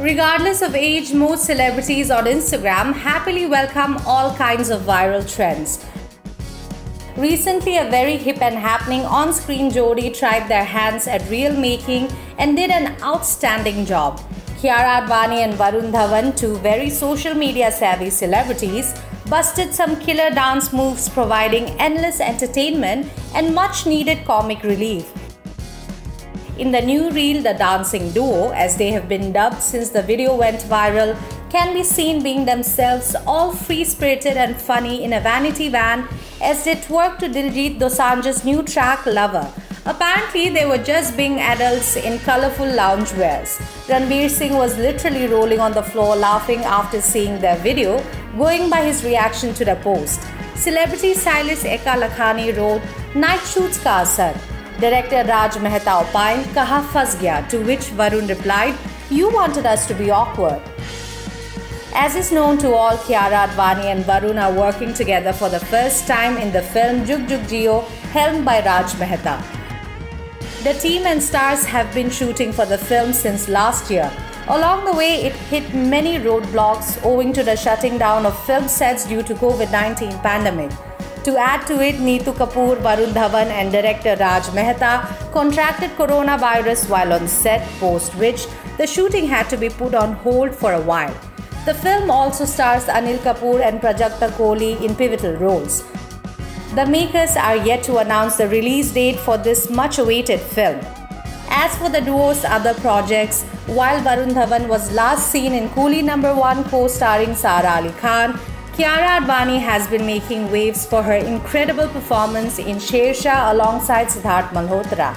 Regardless of age, most celebrities on Instagram happily welcome all kinds of viral trends. Recently, a very hip and happening on screen Jodi tried their hands at reel making and did an outstanding job. Kiara Advani and Varun Dhawan, two very social media savvy celebrities, busted some killer dance moves, providing endless entertainment and much needed comic relief. In the new reel, the dancing duo, as they have been dubbed since the video went viral, can be seen being themselves all free spirited and funny in a vanity van as they twerk to Diljit Dosanjh's new track Lover. Apparently, they were just being adults in colorful loungewears. Ranveer Singh was literally rolling on the floor laughing after seeing their video, going by his reaction to the post. Celebrity stylist Eka Lakhani wrote, Night shoots ka asar. Director Raj Mehta opined, Kaha fas gaya, to which Varun replied, You wanted us to be awkward. As is known to all, Kiara Advani and Varun are working together for the first time in the film Jug Jugg Jeeyo, helmed by Raj Mehta. The team and stars have been shooting for the film since last year. Along the way, it hit many roadblocks owing to the shutting down of film sets due to COVID-19 pandemic. To add to it, Neetu Kapoor, Varun Dhawan, and director Raj Mehta contracted coronavirus while on set, post which the shooting had to be put on hold for a while. The film also stars Anil Kapoor and Prajakta Koli in pivotal roles. The makers are yet to announce the release date for this much awaited film. As for the duo's other projects, while Varun Dhawan was last seen in Coolie Number 1 co starring Sara Ali Khan, Kiara Advani has been making waves for her incredible performance in Shershaah alongside Sidharth Malhotra.